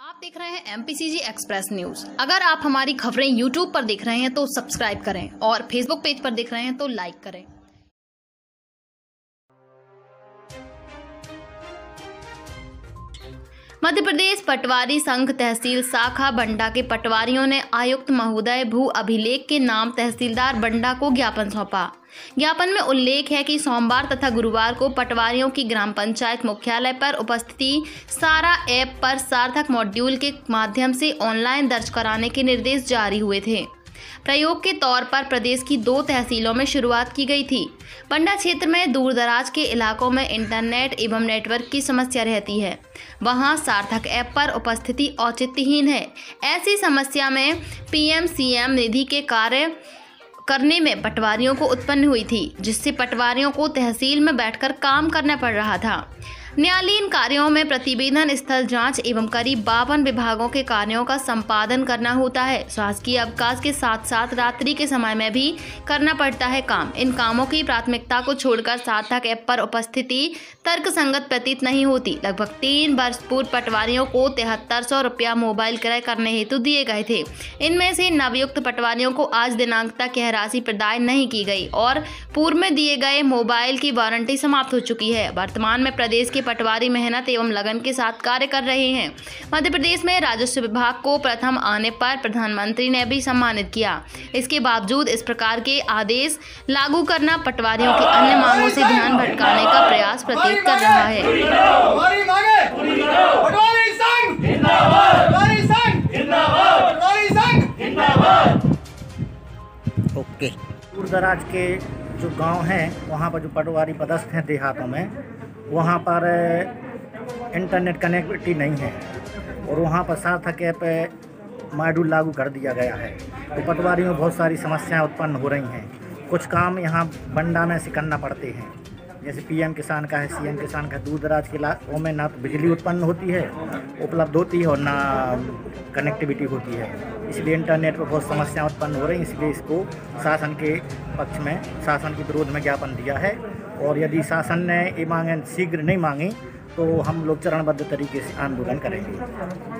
आप देख रहे हैं एमपीसीजी एक्सप्रेस न्यूज़ अगर आप हमारी खबरें यूट्यूब पर देख रहे हैं तो सब्सक्राइब करें और फेसबुक पेज पर देख रहे हैं तो लाइक करें। मध्य प्रदेश पटवारी संघ तहसील शाखा बंडा के पटवारियों ने आयुक्त महोदय भू अभिलेख के नाम तहसीलदार बंडा को ज्ञापन सौंपा। ज्ञापन में उल्लेख है कि सोमवार तथा गुरुवार को पटवारियों की ग्राम पंचायत मुख्यालय पर उपस्थिति सारा ऐप पर सार्थक मॉड्यूल के माध्यम से ऑनलाइन दर्ज कराने के निर्देश जारी हुए थे। प्रयोग के तौर पर प्रदेश की दो तहसीलों में शुरुआत की गई थी। पंडा क्षेत्र में दूर दराज के इलाकों में इंटरनेट एवं नेटवर्क की समस्या रहती है। वहाँ सार्थक ऐप पर उपस्थिति औचित्यहीन है। ऐसी समस्या में पीएमसीएम निधि के कार्य करने में पटवारियों को उत्पन्न हुई थी, जिससे पटवारियों को तहसील में बैठकर काम करना पड़ रहा था। न्यायालयीन कार्यों में प्रतिवेदन, स्थल जाँच एवं करीब बावन विभागों के कार्यों का संपादन करना होता है। शासकीय अवकाश के साथ साथ रात्रि के समय में भी करना पड़ता है काम। इन कामों की प्राथमिकता को छोड़कर सार्थक ऐप पर उपस्थिति तर्क संगत प्रतीत नहीं होती। लगभग तीन वर्ष पूर्व पटवारियों को तिहत्तर सौ रुपया मोबाइल क्रय करने हेतु दिए गए थे। इनमें से नवयुक्त पटवारियों को आज दिनांक तक यह राशि प्रदान नहीं की गई और पूर्व में दिए गए मोबाइल की वारंटी समाप्त हो चुकी है। वर्तमान में प्रदेश के पटवारी मेहनत एवं लगन के साथ कार्य कर रहे हैं। मध्य प्रदेश में राजस्व विभाग को प्रथम आने पर प्रधानमंत्री ने भी सम्मानित किया। इसके बावजूद इस प्रकार के आदेश लागू करना पटवारियों की अन्य मांगों से ध्यान भटकाने का प्रयास प्रतीत कर रहा है। हमारी मांगे। पटवारी संघ। पटवारी संघ। पटवारी संघ। ओके। दूर दराज के जो गाँव हैं वहाँ पर जो पटवारी पदस्थ हैं देहातों में वहाँ पर इंटरनेट कनेक्टिविटी नहीं है और वहाँ पर सार्थक ऐप मॉड्यूल लागू कर दिया गया है। तो पटवारी में बहुत सारी समस्याएँ उत्पन्न हो रही हैं। कुछ काम यहाँ बंडा में से करना पड़ते हैं। जैसे पीएम किसान का है, सीएम किसान का दूर दराज के इलाकों में ना तो बिजली उत्पन्न होती है, उपलब्ध होती है और ना कनेक्टिविटी होती है। इसलिए इंटरनेट पर बहुत समस्याएँ उत्पन्न हो रही हैं, इसलिए इसको शासन के पक्ष में, शासन के विरोध में ज्ञापन दिया है। और यदि शासन ने ये मांगे, शीघ्र नहीं मांगी तो हम लोग चरणबद्ध तरीके से आंदोलन करेंगे।